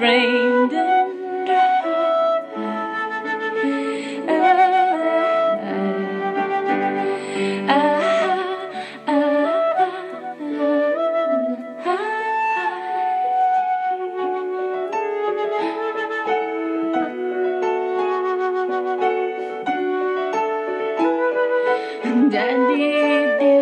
like Cupid framed and Daddy dear,